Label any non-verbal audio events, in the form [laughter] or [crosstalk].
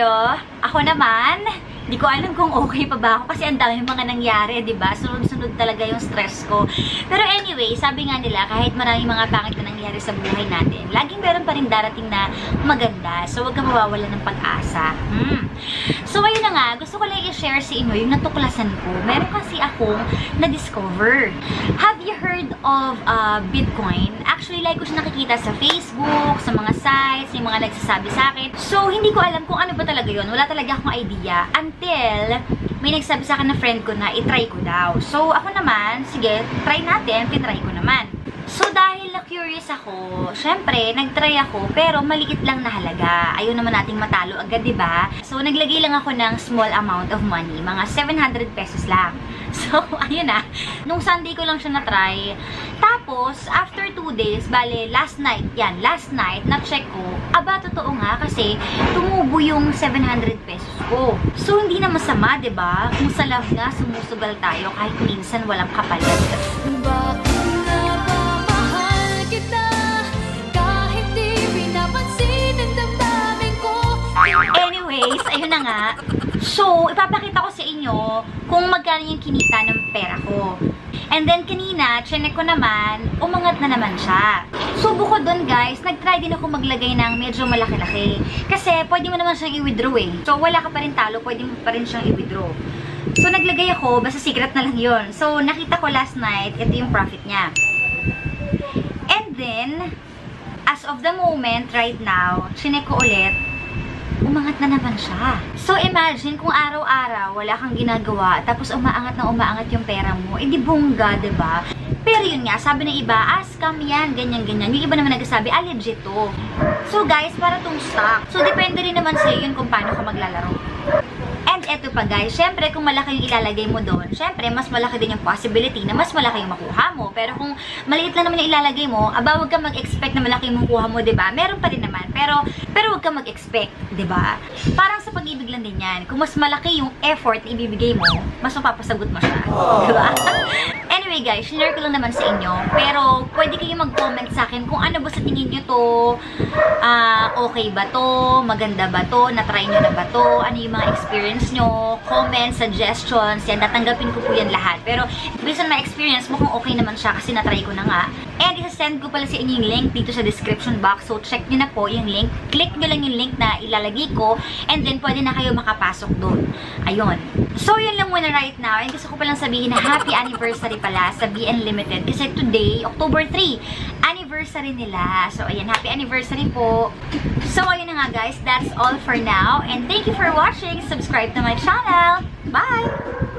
kayo? Ako naman, Hindi ko alam kung okay pa ba ako kasi ang dami mga nangyari, 'di ba? Sunod-sunod talaga yung stress ko. Pero anyway, sabi nga nila, kahit maraming mga pangit na nangyari sa buhay natin, laging meron pa rin darating na maganda. So, huwag kang mawawala ng pag-asa. Hmm. Gusto ko lang i-share sa inyo yung natuklasan ko. Meron kasi akong na-discover. Have you heard of uh, Bitcoin? Actually, like ko siya nakikita sa Facebook, sa mga sites, yung mga nagsasabi sa akin. So, hindi ko alam kung ano ba talaga yun. Wala talaga akong idea. Until, may nagsabi sa akin na friend ko na itry ko daw. So, ako naman, sige, try natin, tinry ko naman. So, dahil na-curious ako, syempre, nag-try ako, pero maliit lang na halaga. Ayaw naman nating matalo agad, ba? So, naglagay lang ako ng small amount of money, mga 700 pesos lang. [laughs] So, ayun na. Nung Sunday ko lang siya na-try. Tapos, after 2 days, bale, last night, yan, last night, na-check ko, aba, totoo nga, kasi tumubo yung 700 pesos ko. So, hindi na masama, ba? Kung sa love nga, sumusugal tayo kahit minsan walang kapalit. Bakit nga. So, ipapakita ko sa inyo kung magkano yung kinita ng pera ko. And then, kanina, chinek ko naman, umangat na naman siya. So, bukod doon, guys, nag-try din ako maglagay ng medyo malaki-laki. Kasi, pwede mo naman siyang i-withdraw eh. So, wala ka pa rin talo, pwede mo pa rin siyang i-withdraw. So, naglagay ako, basta secret na lang yon So, nakita ko last night, ito yung profit niya. And then, as of the moment, right now, chinek ko ulit, umangat na naman siya. So, imagine kung araw-araw wala kang ginagawa, tapos umaangat na umaangat yung pera mo, edi bongga, 'di ba? Pero yun nga, sabi ng iba, ah, scam yan, ganyan-ganyan. Yung iba naman nagsasabi, ah, legit to. So, guys, para tong stock. So, depende rin naman sa'yo yun kung paano ka maglalaro. Eto pa guys, syempre kung malaki yung ilalagay mo doon, syempre mas malaki din yung possibility na mas malaki yung makuha mo. Pero kung maliit lang naman yung ilalagay mo, aba wag kang mag-expect na malaki yung makuha mo, 'di ba? Meron pa rin naman. Pero pero wag kang mag-expect, 'di ba? Parang sa pag-ibig lang din 'yan. Kung mas malaki yung effort na ibibigay mo, mas mapapasagot mo siya, 'di ba? [laughs] Anyway guys, share ko lang naman sa inyo. Pero pwede kayong mag-comment sa akin kung ano ba sa tingin nyo to. Ah, okay ba to? Maganda ba to? Na-try nyo na ba to? Ano yung mga experience nyo? Comments, suggestions, yan. Tatanggapin ko po yan lahat. Pero based on my experience, mukhang okay naman siya kasi na-try ko na nga. And isa-send ko pala sa inyo yung link dito sa description box. So check nyo na po yung link. Click nyo lang yung link na ilalagay ko. And then pwede na kayo makapasok doon. Ayun. So yun lang muna right now. And gusto ko palang sabihin na happy anniversary pala sa BN Limited. Kasi today, October 3, anniversary nila. So, ayan, happy anniversary po. So, ayun na nga guys, that's all for now. And thank you for watching. Subscribe to my channel. Bye!